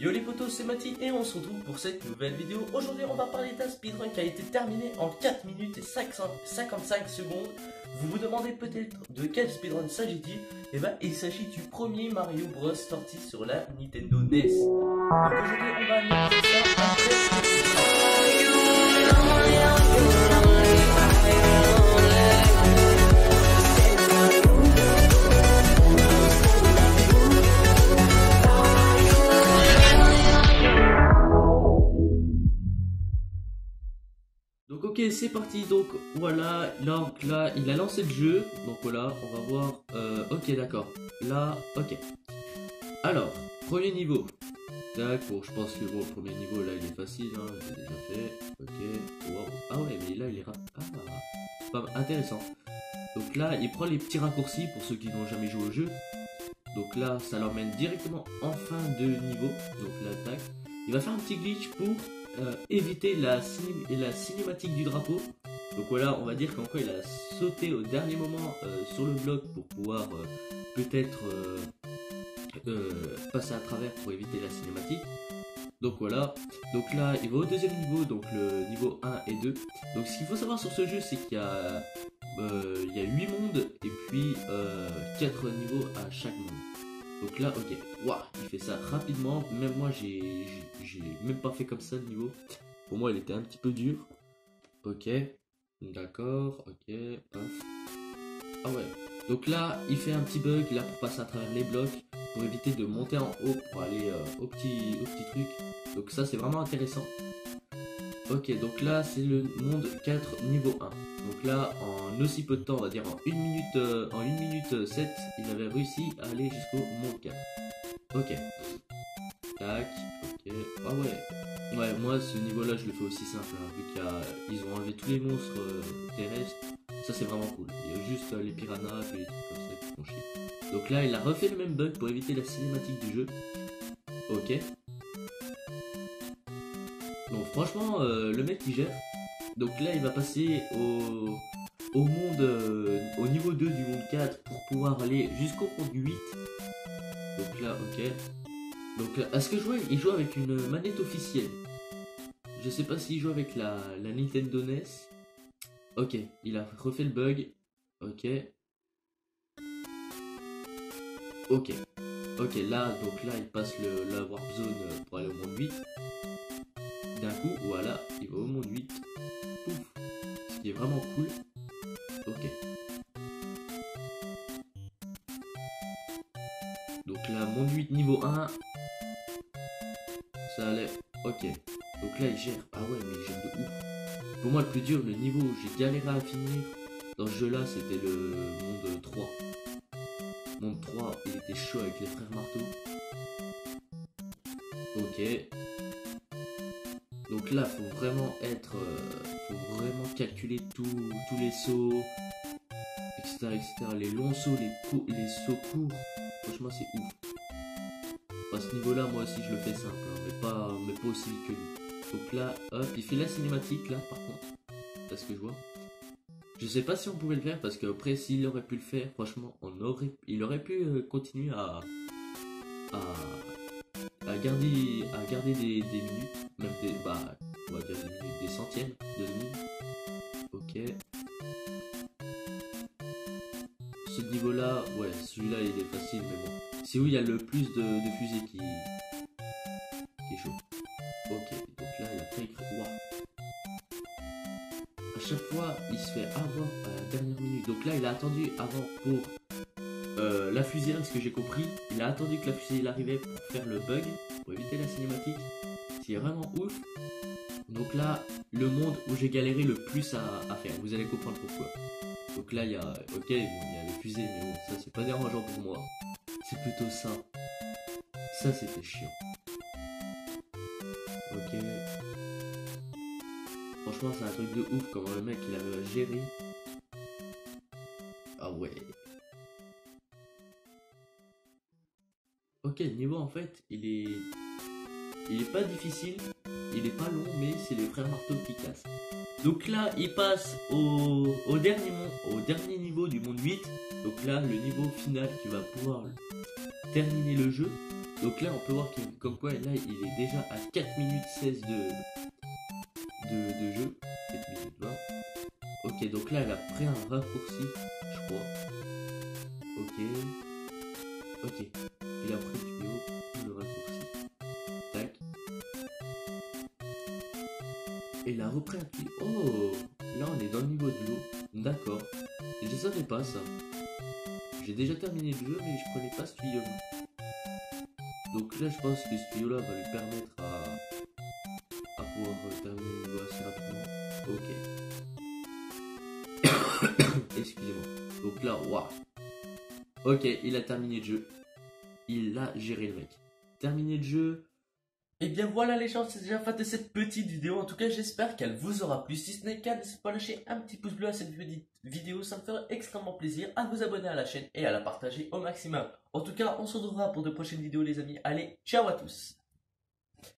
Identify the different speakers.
Speaker 1: Yo les potos, c'est Mati et on se retrouve pour cette nouvelle vidéo. Aujourd'hui, on va parler d'un speedrun qui a été terminé en 4 minutes et 55 secondes. Vous vous demandez peut-être de quel speedrun s'agit-il? Eh ben, il s'agit du premier Mario Bros sorti sur la Nintendo NES. Donc aujourd'hui, on va ça Ok, c'est parti. Donc voilà, donc là, il a lancé le jeu. Donc voilà, on va voir. Euh, ok, d'accord. Là, ok. Alors, premier niveau. Tac, bon, je pense que bon, le premier niveau là, il est facile. Hein, j'ai. Ok. Ah ouais, mais là, il est Ah, pas intéressant. Donc là, il prend les petits raccourcis pour ceux qui n'ont jamais joué au jeu. Donc là, ça l'emmène directement en fin de niveau. Donc là, tac. Il va faire un petit glitch pour euh, éviter la, la cinématique du drapeau. Donc voilà, on va dire qu'encore il a sauté au dernier moment euh, sur le bloc pour pouvoir euh, peut-être passer à travers pour éviter la cinématique. Donc voilà, donc là il va au deuxième niveau, donc le niveau 1 et 2. Donc ce qu'il faut savoir sur ce jeu c'est qu'il y a, il y a 8 mondes et puis 4 niveaux à chaque monde. Donc là, ok, waouh, il fait ça rapidement. Même moi, j'ai même pas fait comme ça le niveau. Pour moi, il était un petit peu dur. Ok, d'accord, ok, Ah ouais, donc là, il fait un petit bug là pour passer à travers les blocs, pour éviter de monter en haut pour aller euh, au, petit, au petit truc. Donc ça, c'est vraiment intéressant. Ok, donc là, c'est le monde 4, niveau 1. Donc là, en aussi peu de temps, on va dire en 1 minute, euh, en 1 minute 7, il avait réussi à aller jusqu'au monde 4. Ok. Tac, ok. Ah ouais. Ouais, moi, ce niveau-là, je le fais aussi simple, hein, vu qu'ils ont enlevé tous les monstres euh, terrestres. Ça, c'est vraiment cool. Il y a juste euh, les piranhas et les trucs comme ça qui font chier. Donc là, il a refait le même bug pour éviter la cinématique du jeu. Ok. Donc franchement, le mec, il gère. Donc là, il va passer au, au monde, euh, au niveau 2 du monde 4 pour pouvoir aller jusqu'au monde 8. Donc là, ok. Donc là, à ce que je vois, il joue avec une manette officielle? Je sais pas s'il joue avec la, la Nintendo NES. Ok, il a refait le bug. Ok. Ok. Ok, là, donc là, il passe le, la Warp Zone pour aller au monde 8. D'un coup, voilà, il va au monde 8 ce qui est vraiment cool. Ok. Donc là, mon 8 niveau 1. Ça allait. Ok. Donc là, il gère. Ah ouais, mais il gère de ouf. Pour moi, le plus dur, le niveau où j'ai galéré à finir dans ce jeu-là, c'était le monde 3. Monde 3, il était chaud avec les frères marteau. Ok. Donc là, faut vraiment être, euh, faut vraiment calculer tous les sauts, etc., etc. Les longs sauts, les, les sauts courts. Franchement, c'est ouf. À ce niveau-là, moi aussi, je le fais simple, hein, mais pas, mais pas aussi vite que lui. Donc là, hop, il fait la cinématique là, par contre, parce que je vois? Je sais pas si on pouvait le faire parce qu'après, s'il aurait pu le faire, franchement, on aurait, il aurait pu euh, continuer à à garder, des, des minutes, même des, bah, on va dire des centièmes de minutes. Ok. Ce niveau-là, ouais, celui-là il est facile, mais bon. C'est où il y a le plus de, fusées qui, qui est chaud. Ok, donc là il a fake. Wow. À chaque fois, il se fait avoir à la dernière minute. Donc là, il a attendu avant pour euh, la fusée, ce que j'ai compris, il a attendu que la fusée arrivait pour faire le bug, pour éviter la cinématique. C'est vraiment ouf. Donc là, le monde où j'ai galéré le plus à, faire, vous allez comprendre pourquoi. Donc là, il y a, ok, il y a les fusées, mais bon, ça c'est pas dérangeant pour moi. C'est plutôt ça. Ça c'était chiant. Ok. Franchement, c'est un truc de ouf comment le mec il avait géré. Ok, le niveau en fait, il est. Il est pas difficile, il est pas long, mais c'est les frères marteau qui cassent. Donc là, il passe au, au, dernier, au dernier niveau du monde 8. Donc là, le niveau final qui va pouvoir terminer le jeu. Donc là, on peut voir que comme quoi, là, il est déjà à 4 minutes 16 de, de, de jeu. 4 minutes 20. Ok, donc là, elle a pris un raccourci, je crois. Ok. Ok. Il a pris du haut, le raccourci. Tac. Et il a repris un petit... Oh Là, on est dans le niveau de l'eau. D'accord. Et je savais pas ça. J'ai déjà terminé le jeu, mais je prenais pas ce tuyau. Donc là, je pense que ce tuyau-là va lui permettre à, à pouvoir terminer le niveau assez rapidement. Ok. Excusez-moi. Donc là, waouh. Ok, il a terminé le jeu. Il a géré le mec. Terminé le jeu. Et bien voilà les gens, c'est déjà fin de cette petite vidéo. En tout cas, j'espère qu'elle vous aura plu. Si ce n'est le cas, n'hésitez pas à lâcher un petit pouce bleu à cette vidéo. Ça me ferait extrêmement plaisir à vous abonner à la chaîne et à la partager au maximum. En tout cas, on se retrouvera pour de prochaines vidéos les amis. Allez, ciao à tous